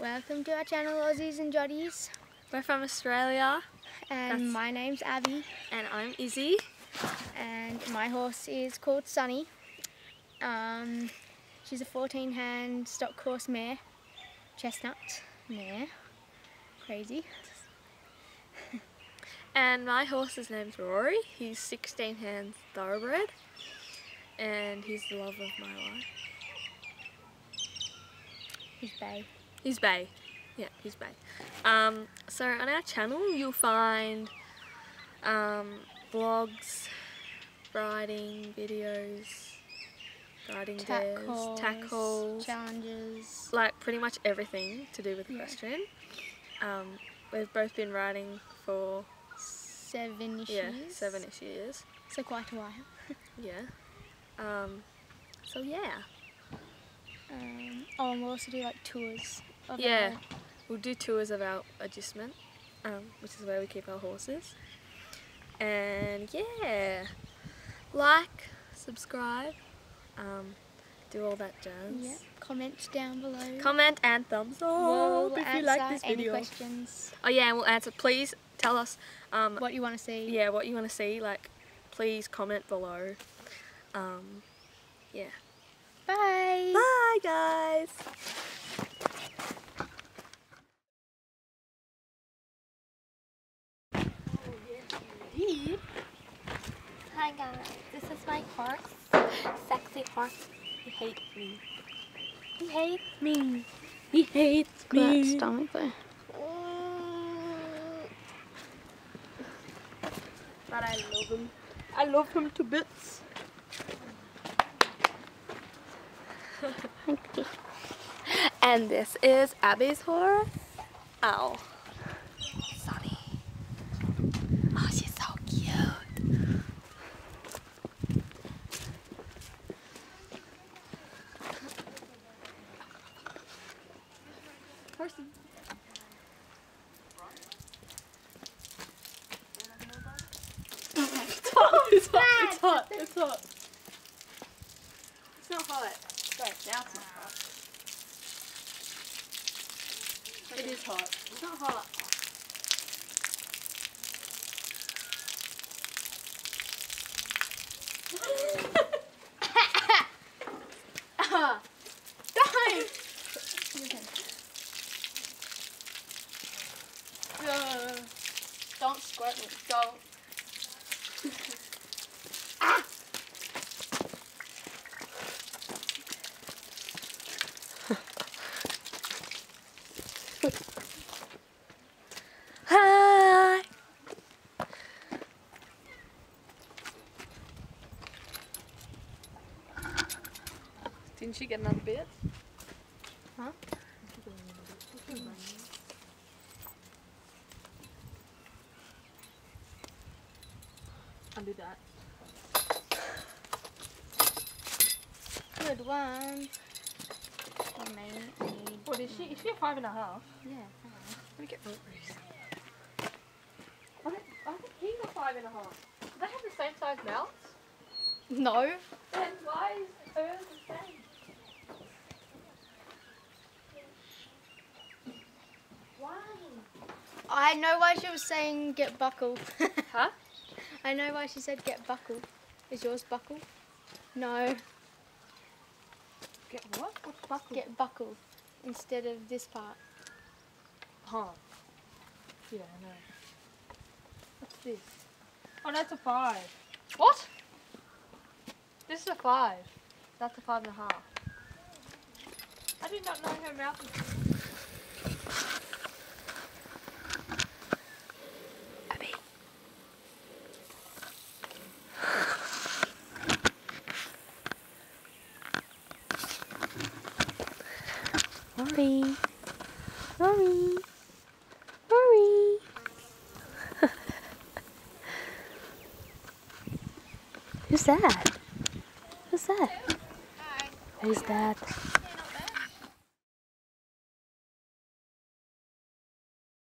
Welcome to our channel Aussies and Joddies We're from Australia and That's- my name's Abby and I'm Izzy. and my horse is called Sunny. Um, she's a 14 hand stock horse mare, chestnut mare, crazy. And my horse's name's Rory. He's 16 hands thoroughbred and he's the love of my life. He's bay. He's Bay. Yeah, he's Bay. Um, so on our channel you'll find um, vlogs, riding videos, riding dares, Tack hauls, tackles, challenges. like pretty much everything to do with Yeah. equestrian. Um, we've both been riding for Seven yeah years. seven-ish years. So quite a while. Yeah. Um, so yeah, Um, oh, and we'll also do like tours. Yeah. our- we'll do tours of our agistment, um, which is where we keep our horses. And yeah, like, subscribe, um, do all that jazz. yeah. Comment down below. Comment and thumbs up We'll if you like this any video. questions. Oh yeah, and we'll answer. Please tell us, um, What you want to see. yeah, what you want to see. Like, please comment below. Um, yeah. Hi guys, this is my horse, sexy horse. He hates me. He hates me. He hates me. That stomach though. But I love him. I love him to bits. and this is Abby's horse. Ow. Sunny. Oh, she's so cute. Horsey. It's hot. It's hot. It's hot. It's hot. It's not hot. Sorry, now it's not hot. It is hot. It's not hot. Don't me. Don't. Hi. Didn't she get another bit? Huh? Undo that. Good one. You may need. What is she? Is she a five and a half? Yeah. Let me get Rory's. I think, I think he's a five and a half. Do they have the same size mouths? No. Then why is hers the same? Why? I know why she was saying get buckle. Huh? I know why she said get buckle. Is yours buckle? No. Get what? What's buckle? Get buckle instead of this part. Huh. Yeah, I know. What's this? Oh, that's a five. What? This is a five. That's a five and a half. I did not know her mouth was. Rory. Rory. Rory. Who's that? Who's that? Who's that?